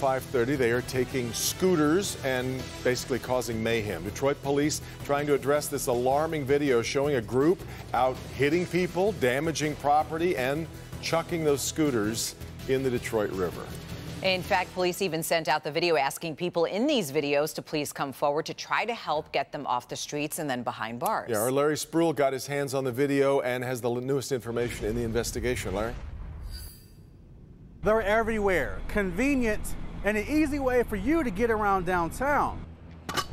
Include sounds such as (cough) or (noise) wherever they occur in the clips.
5:30. They are taking scooters and basically causing mayhem. Detroit police trying to address this alarming video showing a group out hitting people, damaging property, and chucking those scooters in the Detroit River. In fact, police even sent out the video asking people in these videos to please come forward to try to help get them off the streets and then behind bars. Yeah, our Larry Spruill got his hands on the video and has the newest information in the investigation. Larry? They're everywhere. Convenient and an easy way for you to get around downtown.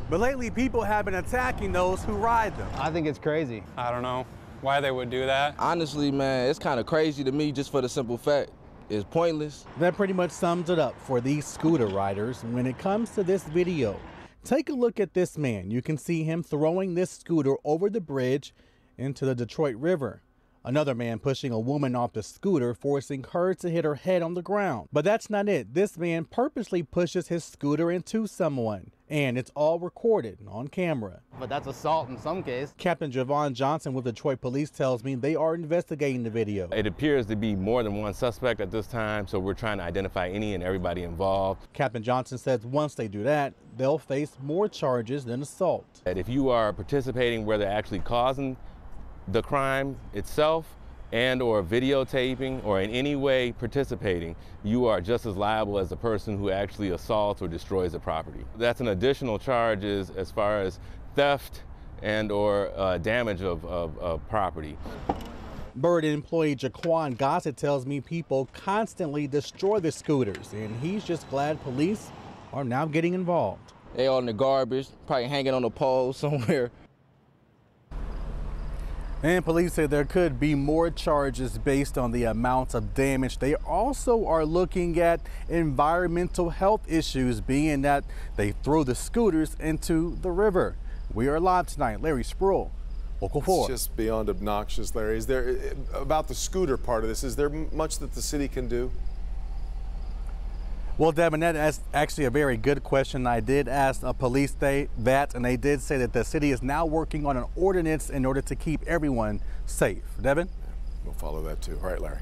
But lately, people have been attacking those who ride them. I think it's crazy. I don't know why they would do that. Honestly, man, it's kind of crazy to me just for the simple fact it's pointless. That pretty much sums it up for these scooter riders when it comes to this video. Take a look at this man. You can see him throwing this scooter over the bridge into the Detroit River. Another man pushing a woman off the scooter, forcing her to hit her head on the ground. But that's not it. This man purposely pushes his scooter into someone, and it's all recorded on camera. But that's assault in some case. Captain Javon Johnson with Detroit Police tells me they are investigating the video. It appears to be more than one suspect at this time, so we're trying to identify any and everybody involved. Captain Johnson says once they do that, they'll face more charges than assault. That if you are participating where they're actually causing the crime itself and or videotaping or in any way participating, you are just as liable as the person who actually assaults or destroys the property. That's an additional charge as far as theft and or uh, damage of, of, of property. Bird employee Jaquan Gossett tells me people constantly destroy the scooters, and he's just glad police are now getting involved. They all in the garbage, probably hanging on a pole (laughs) somewhere. And police say there could be more charges based on the amount of damage. They also are looking at environmental health issues, being that they throw the scooters into the river. We are live tonight. Larry Spruill, Local 4. It's just beyond obnoxious, Larry. Is there, about the scooter part of this, is there much that the city can do? Well, Devin, that's actually a very good question. I did ask a police state that, and they did say that the city is now working on an ordinance in order to keep everyone safe. Devin? We'll follow that too. All right, Larry.